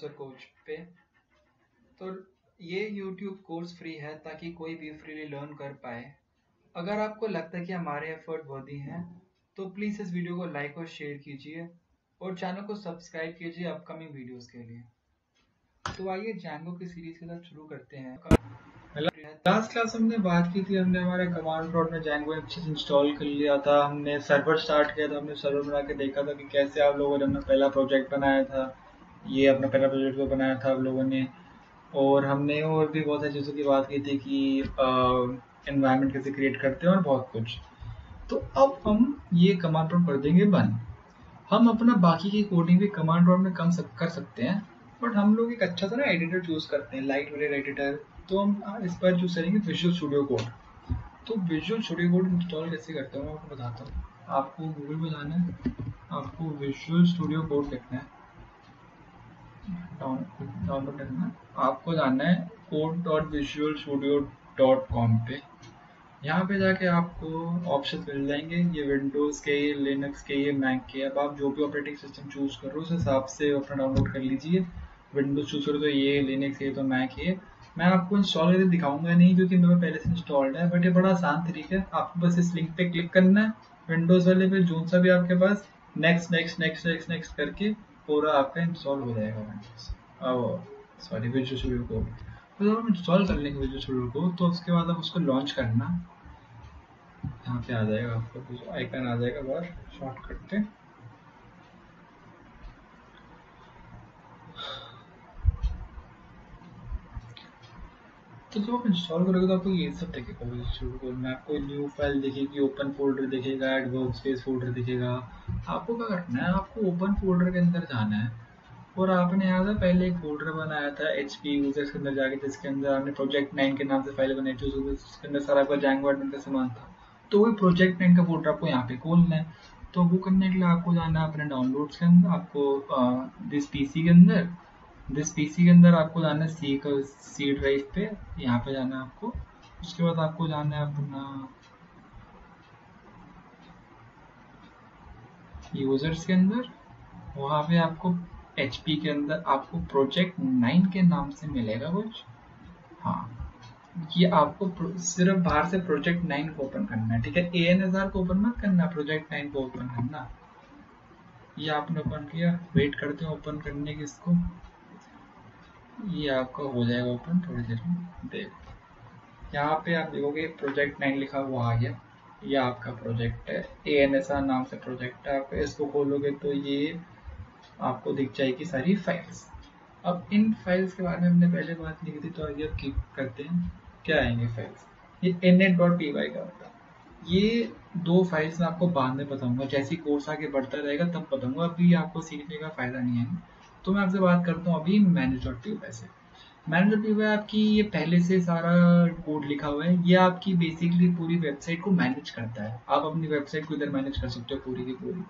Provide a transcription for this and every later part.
Answer coach पे। तो ये यूट्यूब कोर्स फ्री है ताकि कोई भी फ्रीली लर्न कर पाए। अगर आपको लगता है कि हमारे एफर्ट वर्दी हैं तो प्लीज़ इस वीडियो को लाइक और शेयर कीजिए और चैनल को सब्सक्राइब कीजिए अपकमिंग वीडियोस के लिए। तो आइए जैंगो की सीरीज़ के साथ शुरू करते हैं। लास्ट क्लास हमने बात की थी, हमने हमारे कमांड प्रोड में जैंगो अच्छे से इंस्टॉल कर लिया था, हमने सर्वर स्टार्ट किया था, हमने सर्वर बना के देखा था कि कैसे आप लोगों ने अपना पहला प्रोजेक्ट बनाया था। ये अपना पहला प्रोजेक्ट को बनाया था आप लोगों ने। और हमने और भी बहुत सारी चीज़ों की बात की थी कि इन्वायरमेंट कैसे क्रिएट करते हैं और बहुत कुछ। तो अब हम ये कमांड प्रोड कर देंगे बंद। हम अपना बाकी की कोडिंग भी कमांड प्रोड में कम सक, कर सकते हैं बट हम लोग एक अच्छा सा ना एडिटर चूज़ करते हैं लाइट वेट एडिटर तो हम इस पर चूज़ करेंगे विजुअल स्टूडियो कोड तो विजुअल स्टूडियो कोड इंस्टॉल कैसे करते हैं मैं आपको बताता हूँ। आपको गूगल में जाना है आपको विजुअल स्टूडियो कोड लिखना है। डाउनलोड करना है। आपको जाना है code dot visual studio dot com पे। यहाँ पे जाके आपको ऑप्शन मिल जाएँगे। ये विंडोज़ के, ये लिनक्स के, ये मैक के। अब आप जो भी ऑपरेटिंग सिस्टम चूज़ करो उस हिसाब से अपना डाउनलोड कर लीजिए। विंडोज़ चूज़ करो तो ये लिनक्स ये तो मैक ये। मैं आपको इंस्टॉल करके दिखाऊँगा नहीं, क्योंकि मेरे पहले से इंस्टॉल्ड है बट ये बड़ा आसान तरीका है। आपको बस इस लिंक पे क्लिक करना है। विंडोज़ वाले पे, जो सा भी आपके पास next next next next next करके पूरा आपका इंस्टॉल हो जाएगा सॉरी विजुअल स्टूडियो कोड तो जब हम इंस्टॉल कर लेंगे विजुअल स्टूडियो को तो उसके बाद आप उसको लॉन्च करना। यहाँ पे आ जाएगा आपको आइकन आ जाएगा बार शॉर्टकट पे। तो जब आप इंस्टॉल करोगे तो आपको ये सब दिखेगा विजुअल में। आपको न्यू फ़ाइल दिखेगी ओपन फोल्डर दिखेगा एड वर्क स्पेस फोल्डर दिखेगा। आपको क्या करना है, आपको ओपन फोल्डर के अंदर जाना है। और आपने यहाँ से पहले एक फोल्डर बनाया था एच पी यूज़र्स के अंदर जाके, जिसके अंदर आपने प्रोजेक्ट नाइन के नाम से फ़ाइल बनाई थी, उसके अंदर सारा आपका जैंगो का सामान था। तो वही प्रोजेक्ट नाइन का फोल्डर आपको यहाँ पे खोलना है। तो वो करने के लिए आपको जाना है अपने डाउनलोड्स के अंदर, आपको दिस पीसी के अंदर। दिस पीसी के अंदर आपको जाना है सी का सी ड्राइव पे, यहाँ पे जाना है आपको। उसके बाद आपको जाना है अपना यूज़र्स के अंदर, वहाँ पे आपको एचपी के अंदर, आपको प्रोजेक्ट नाइन के नाम से मिलेगा कुछ। हाँ ये आपको सिर्फ़ बाहर से प्रोजेक्ट नाइन को ओपन करना है, ठीक है? ए एन एस आर को ओपन मत करना प्रोजेक्ट नाइन को ओपन करना। ये आपने ओपन किया वेट करते हैं ओपन करने के इसको ये आपका हो जाएगा ओपन थोड़ी देर में, देखो। यहाँ पे आप देखोगे प्रोजेक्ट नाइन लिखा हुआ आ गया। ये आपका प्रोजेक्ट है। ए एन एस आर नाम से प्रोजेक्ट है। आप इसको खोलोगे तो ये आपको दिख जाएगी सारी फाइल्स अब इन फाइल्स के बारे में हमने पहले बात की थी तो आइए अब की करते हैं। क्या आएँगे फाइल्स ये init dot P Y का होता है। ये दो फाइल्स मैं आपको बाद में बताऊँगा। जैसे कोर्स आगे बढ़ता रहेगा, तब बताऊँगा। अभी आपको सीखने का फ़ायदा नहीं है। तो मैं आपसे बात करता हूँ अभी मैनेज डॉट पी वाई से। मैनेज डॉट पी वाई आपकी ये पहले से सारा कोड लिखा हुआ है, ये आपकी बेसिकली पूरी वेबसाइट को मैनेज करता है। आप अपनी वेबसाइट को इधर मैनेज कर सकते हो पूरी की पूरी।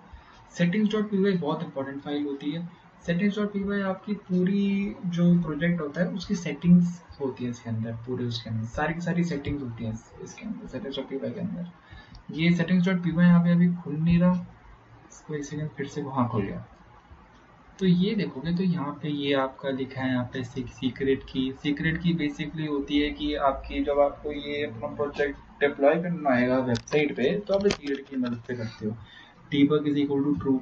सेटिंग्स डॉट पी वाई बहुत इंपॉर्टेंट फ़ाइल होती है। सेटिंग्स डॉट पी वाई आपकी पूरी जो प्रोजेक्ट होता है, उसकी सेटिंग्स होती है इसके अंदर, पूरे उसके अंदर। सारी की सारी सेटिंग्स होती हैं इसके अंदर सेटिंग्स डॉट पी वाई के अंदर। ये सेटिंग्स डॉट पी वाई यहाँ पे अभी खुल नहीं रहा, इसको एक सेकेंड फिर से वहाँ खुल गया तो ये देखोगे तो यहाँ पे ये आपका लिखा है, यहाँ पे सीक्रेट की। सीक्रेट की बेसिकली होती है कि आपकी जब आपको ये अपना प्रोजेक्ट डिप्लॉय करना आएगा वेबसाइट पे तो आप सीक्रेट की मदद से करते हो। Debug is equal to true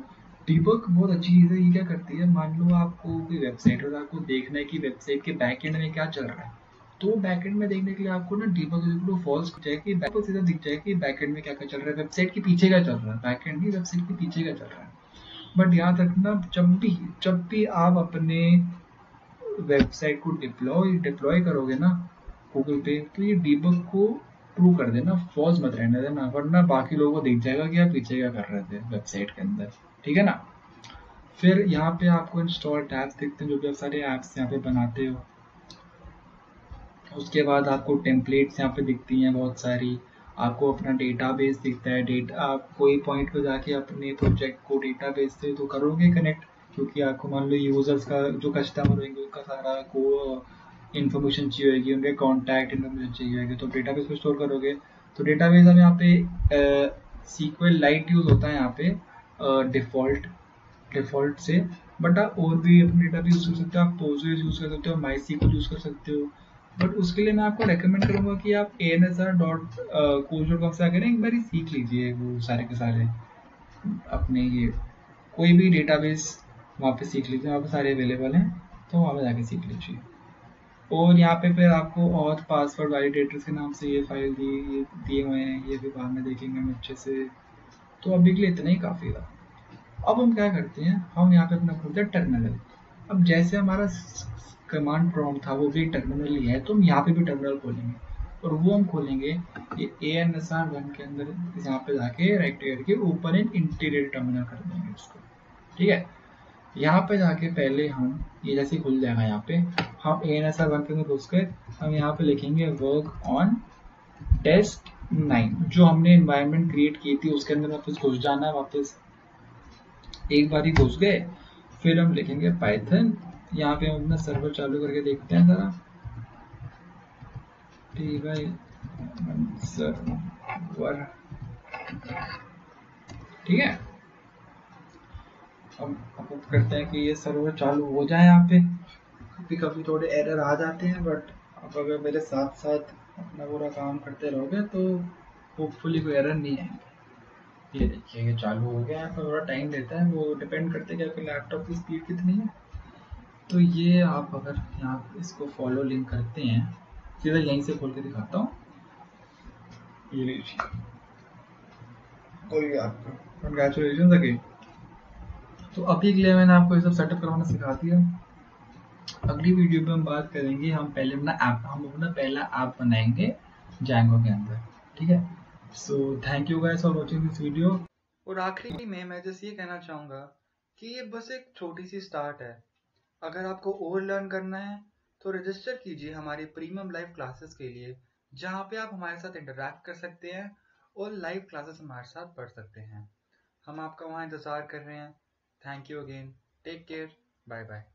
debug बहुत अच्छी चीज़ है, ये क्या करती है? मान लो आपको कोई वेबसाइट और आपको देखना है कि वेबसाइट के बैक एंड में क्या चल रहा है। तो बैक एंड में देखने के लिए आपको ना इक्वल टू फॉल्स हो जाए कि बैक सीधा दिख जाए कि बैक एंड में क्या क्या चल रहा है वेबसाइट के पीछे क्या चल रहा है? बैक एंड नहीं वेबसाइट के पीछे क्या चल रहा है? बट याद रखना जब भी जब भी आप अपने वेबसाइट को डिप्लॉय डिप्लॉय करोगे ना गूगल पे तो ये debug को ट्रू कर देना फॉल्स मत रहने देना, वरना बाकी लोगों को दिख जाएगा कि आप पीछे क्या कर रहे थे वेबसाइट के अंदर। ठीक है ना? फिर यहाँ पे आपको इंस्टॉल टैब्स दिखते हैं, जो भी आप सारे ऐप्स यहाँ पे बनाते हो। उसके बाद आपको टेम्पलेट्स यहाँ पे दिखती हैं बहुत सारी। आपको अपना डेटाबेस दिखता है। डेटा आप कोई पॉइंट पे जाके अपने प्रोजेक्ट को डेटाबेस से तो करोगे कनेक्ट क्योंकि आपको मान लो यूज़र्स का जो कस्टमर होंगे, उनका सारा को इन्फॉर्मेशन चाहिए होगी, उनके कॉन्टैक्ट इन्फॉर्मेशन चाहिए होगी। तो डेटाबेस पे स्टोर करोगे। तो डेटाबेस हम यहाँ पे सीक्वल लाइट यूज़ होता है यहाँ पे डिफ़ॉल्ट डिफ़ॉल्ट से। बट आप और भी अपने डेटा भी यूज़ कर सकते हो। आप पोजोस यूज़ कर सकते हो माइसी को यूज़ कर सकते हो। बट उसके लिए मैं आपको रेकमेंड करूँगा कि आप A N S R dot coach dot com से आकर एक बार सीख लीजिए वो सारे के सारे। अपने ये कोई भी डेटाबेस वहाँ पे सीख लीजिए, वहाँ पे सारे अवेलेबल हैं तो वहाँ पे जाके सीख लीजिए। और यहाँ पे फिर आपको और पासवर्ड वैलिडेटर्स के नाम से ये फ़ाइल दी ये दिए हुए हैं, ये भी बाद में देखेंगे हम अच्छे से। तो अभी के लिए इतना ही काफ़ी था अब हम क्या करते हैं, हम यहाँ पे अपना खोलते हैं टर्मिनल अब जैसे हमारा कमांड प्रॉम्प्ट था, वो भी टर्मिनल ही है तो हम यहाँ पे भी टर्मिनल खोलेंगे। और वो हम खोलेंगे ये A N S R one के अंदर यहाँ पे जाके राइट करके ऊपर इन इंटीरियर टर्मिनल कर देंगे उसको। ठीक है? यहाँ पे जाके पहले हम, ये जैसे खुल जाएगा यहाँ पे, हम A N S R one के अंदर घुस के हम यहाँ पे लिखेंगे वर्क ऑन टेस्ट नाइन जो हमने इन्वायरमेंट क्रिएट की थी, उसके अंदर वापस घुस जाना है वापस। एक बार ही घुस गए, फिर हम लिखेंगे पाइथन यहाँ पे हम अपना सर्वर चालू करके देखते हैं जरा। टी वाई सर्वर ठीक है? अब अब करते हैं कि ये सर्वर चालू हो जाए यहाँ पे। कभी कभी थोड़े एरर आ जाते हैं बट अब अगर मेरे साथ साथ अपना पूरा काम करते रहोगे तो होपफुली कोई एरर नहीं आएँगे। ये देखिए, ये चालू हो गया है, थोड़ा टाइम लेता है। वो डिपेंड करते हैं कि आपके लैपटॉप की स्पीड कितनी है। तो ये आप अगर यहाँ इसको फॉलो लिंक करते हैं सीधा यहीं से खोल के दिखाता हूँ। ये लीजिए कोई आपको कंग्रेचुलेशन अगेन तो अभी के लिए मैंने आपको ये सब सेटअप करवाना सिखा दिया। अगली वीडियो में हम बात करेंगे हम पहले अपना ऐप हम अपना पहला ऐप बनाएँगे जैंगो के अंदर। ठीक है? So thank you guys for watching this video और आखिरी में मैं जस्ट ये कहना चाहूँगा कि ये बस एक छोटी सी स्टार्ट है। अगर आपको और लर्न करना है तो रजिस्टर कीजिए हमारे प्रीमियम लाइव क्लासेस के लिए, जहाँ पे आप हमारे साथ इंटरेक्ट कर सकते हैं और लाइव क्लासेस हमारे साथ पढ़ सकते हैं। हम आपका वहाँ इंतज़ार कर रहे हैं। Thank you again take care bye bye